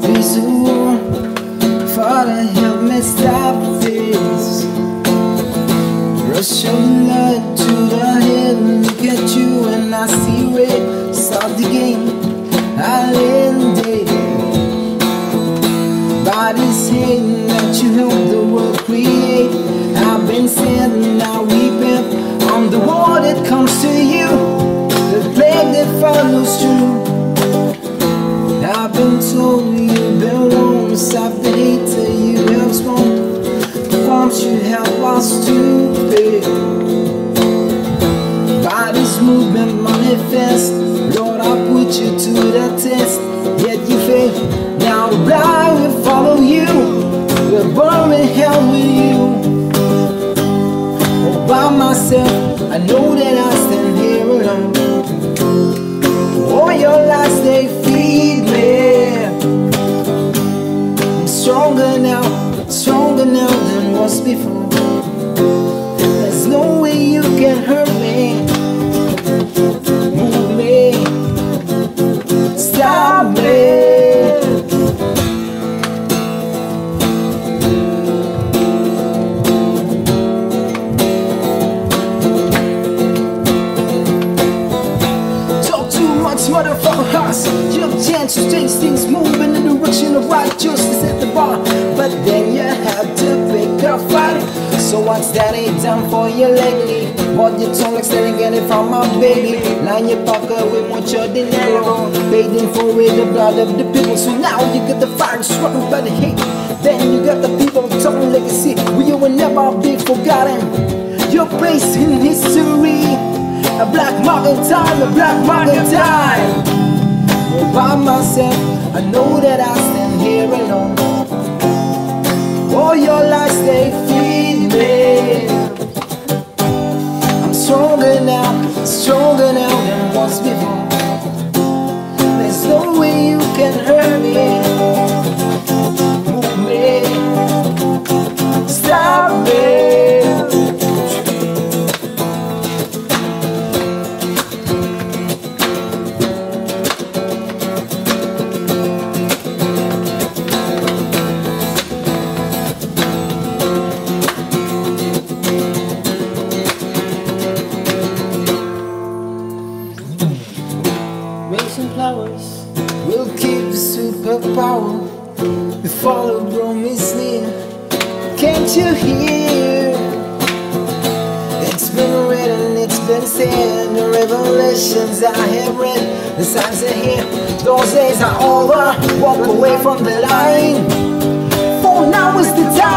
Please the war Father help me stop this Rush your blood to the head Look at you and I see I've been saying now weeping On the war that comes to you The plague that follows you I've been told you've been wrong hate till you. Have strong The forms you have lost to pay Bodies movement manifest. Lord I put you to the test myself. I know that I stand here alone. All your lies they feed me. I'm stronger now, stronger now than was before. There's no way you can hurt me change things move in the direction of righteousness at the bar. But then you have to pick a fight. So what's that ain't done for you lately? What your tongue like staring get it from my baby. Line your pocket with mucho dinero Bathing for it, the blood of the people. So now you got the fire struck by the hate Then you got the people talking legacy. We you will never be forgotten. Your place in history. A black mark in time, a black mark in time. All by myself, I know that I stand here alone. All your lies they Raising flowers will keep the superpower. The Rome is near. Can't you hear? It's been written, it's been said. The revelations I have read, the signs are here. Those days are over. Walk away from the line. For now is the time.